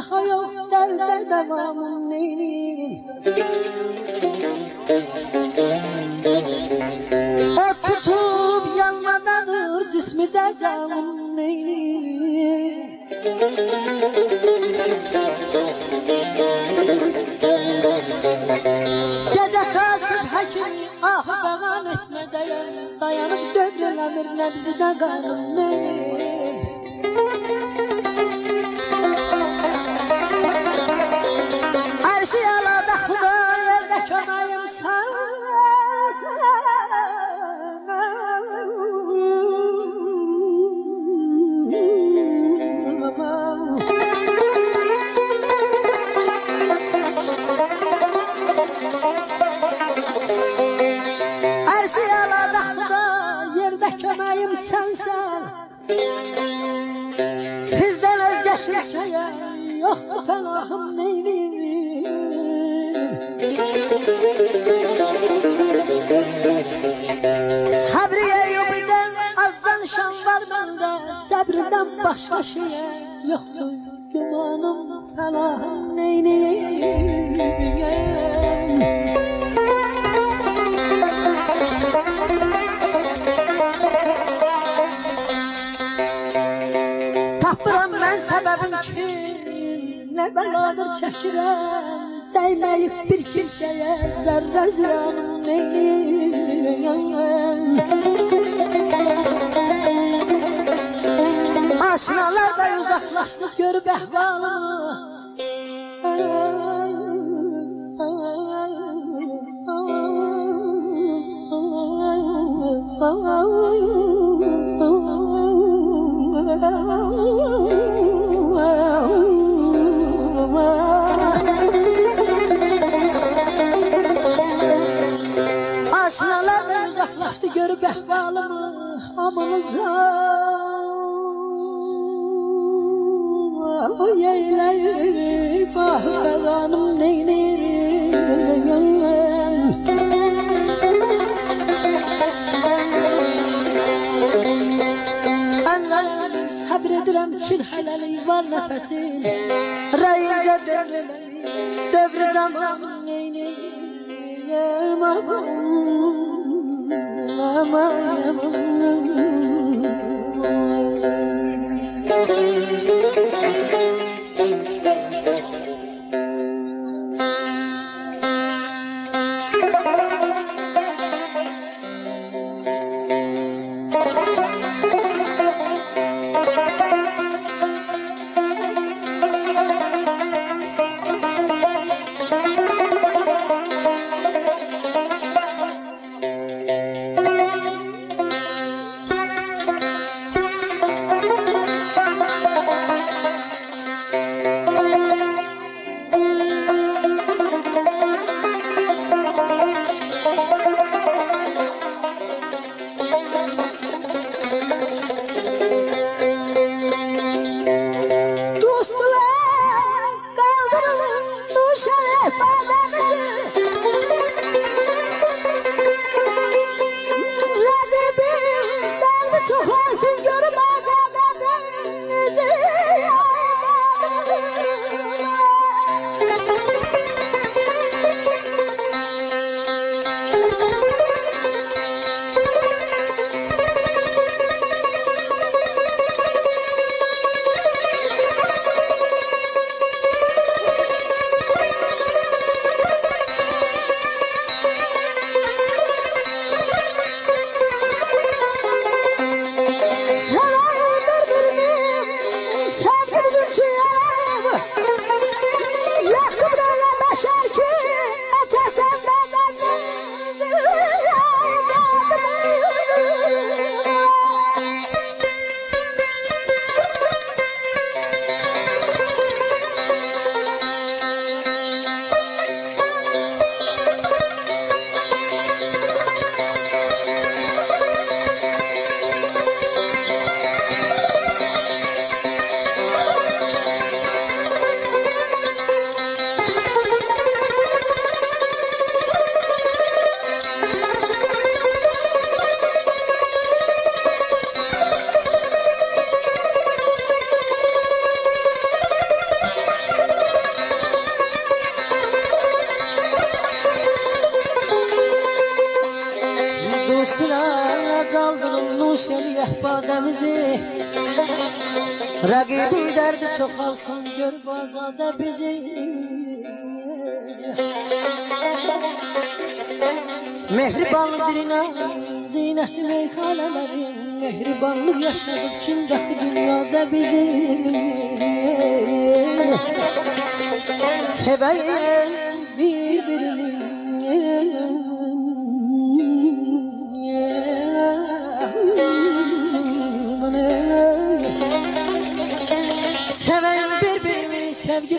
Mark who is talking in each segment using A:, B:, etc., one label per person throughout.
A: Daha yok derde devamım neyleyim O tutup yanmadadır cismi de canım neyleyim Gece taşıp həkim ahı bəğan etmə dayan Dayanıb dövrələmir nəbzidə qanım neyleyim Arşı yalada xuda yerdə köməyim sen Arşı yalada xuda yerdə köməyim sənsən Sizdən özgə kimsəyə yoxdur pənahım neyliyim Sabriye yubidən azcan şan var məndə Səbrindən başqa şeyə yoxdur gümanım pənahım neyliyim Tapıram mən səbəbim ki, nə bəladır çəkirəm, dəyməyib bir kimsəyə zərrə ziyanım neyliyəm. Aşinalar da uzaqlaşdı görüb əhvalımı. شن حلالي ونفسي رايجا دبر دبر زمان نيني يا مبعوث I am. Mama, Mama, Mama, Durmuş eləyək badəmizi Rəqibin dərdi çoxalsın Gör bazada bizi. Mehribanlık diline Zinetli meyhanelerin. Mehribanlık yaşadık Kimdəki dünyada bizi. Seven birbirini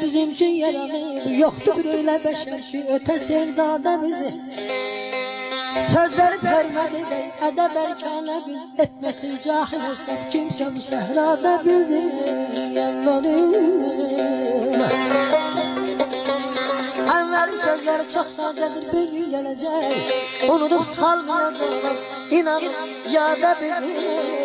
A: bizim üçün yaranır. Yoxdur bir elə bəşər ki, ötəsi elzada bizi. Sözləri tərməd edək, ədəb ərkanə biz. Etməsin cahil olsaq kimsə bu səhrada bizi. Əvvəlim Əvvəli sözləri çox sadədir, bir gün gələcək Unudub salmayacaqlar, inan yada bizi.